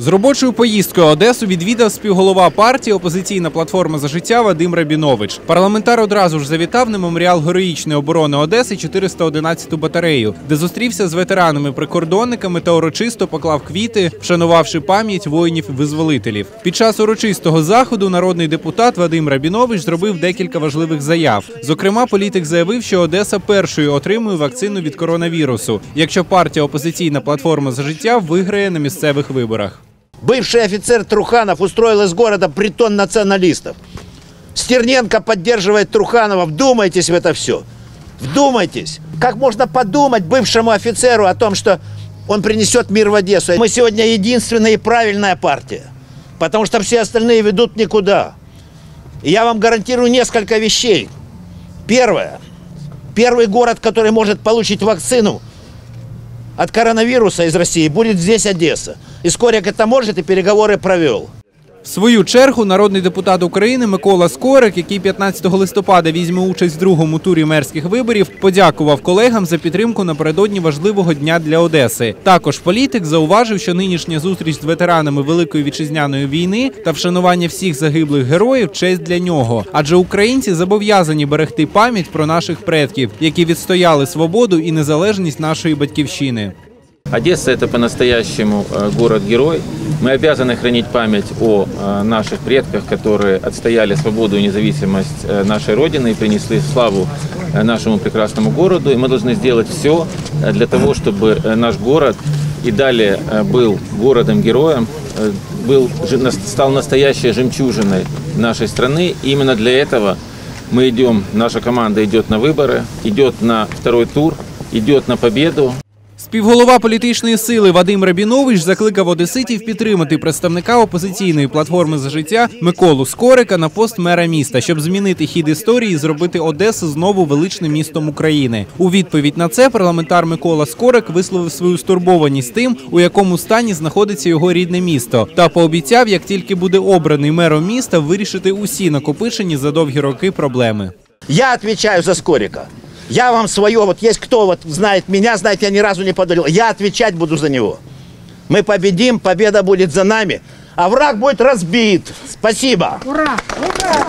З робочою поїздкою Одесу відвідав співголова партії Опозиційна платформа за життя Вадим Рабінович. Парламентар одразу ж завітав на меморіал героїчної оборони Одеси 411-ту батарею, де зустрівся з ветеранами-прикордонниками та урочисто поклав квіти, вшанувавши пам'ять воїнів-визволителів. Під час урочистого заходу народний депутат Вадим Рабінович зробив декілька важливих заяв. Зокрема, політик заявив, що Одеса першою отримує вакцину від коронавірусу, якщо партія Опозиційна платформа за життя виграє на місцевих виборах. Бывший офицер Труханов устроил из города притон националистов. Стерненко поддерживает Труханова. Вдумайтесь в это все. Вдумайтесь. Как можно подумать бывшему офицеру о том, что он принесет мир в Одессу? Мы сегодня единственная и правильная партия. Потому что все остальные ведут никуда. И я вам гарантирую несколько вещей. Первое. Первый город, который может получить вакцину от коронавируса из России, будет здесь Одесса. И Скорик это может и переговоры провел. Свою чергу народний депутат України Микола Скорик, який 15 листопада візьме участь в другому турі мерських виборів, подякував колегам за підтримку напередодні важливого дня для Одеси. Також політик зауважив, що нинішня зустріч з ветеранами Великої вітчизняної війни та вшанування всіх загиблих героїв честь для нього. Адже українці зобов'язані берегти пам'ять про наших предків, які відстояли свободу і незалежність нашої батьківщини. Одесса – это по-настоящему э, город-герой. Мы обязаны хранить память о э, наших предках, которые отстояли свободу и независимость э, нашей Родины и принесли славу э, нашему прекрасному городу. И мы должны сделать все для того, чтобы наш город и далее был городом-героем, был, стал настоящей жемчужиной нашей страны. И именно для этого мы идем, наша команда идет на выборы, идет на второй тур, идет на победу. Співголова політичної сили Вадим Рабінович закликав одеситів підтримати представника опозиційної платформи за життя Миколу Скорика на пост мера міста, щоб змінити хід історії і зробити Одесу знову величним містом України. У відповідь на це парламентар Микола Скорик висловив свою стурбованість тим, у якому стані знаходиться його рідне місто, та пообіцяв, як тільки буде обраний мером міста, вирішити усі накопичені за довгі роки проблеми. Я отвечаю за Скорика. Я вам свое, вот есть кто вот знает меня, знает, я ни разу не подарил. Я отвечать буду за него. Мы победим, победа будет за нами, а враг будет разбит. Спасибо. Ура! Ура!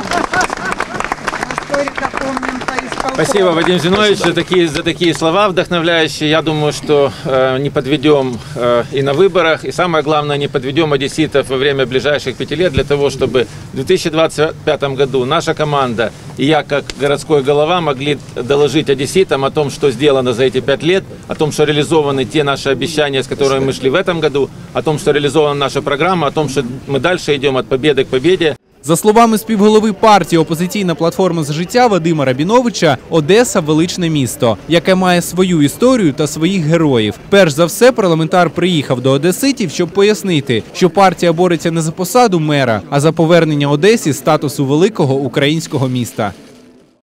Спасибо, Вадим Зинович, за такие, за такие слова вдохновляющие. Я думаю, что э, не подведем э, и на выборах, и самое главное, не подведем одесситов во время ближайших пяти лет для того, чтобы в 2025 году наша команда и я, как городской голова, могли доложить одесситам о том, что сделано за эти пять лет, о том, что реализованы те наши обещания, с которыми мы шли в этом году, о том, что реализована наша программа, о том, что мы дальше идем от победы к победе. За словами співголови партії Опозиційна платформа за життя Вадима Рабіновича, Одеса величне місто, яке має свою історію та своїх героїв. Перш за все, парламентар приїхав до Одеситів, щоб пояснити, що партія бореться не за посаду мера, а за повернення Одесі статусу великого українського міста.